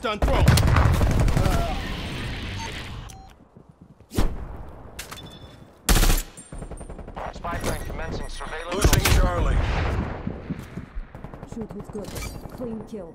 stun thrown. Spy plane commencing surveillance. Losing Charlie. Shoot with good. Clean kill.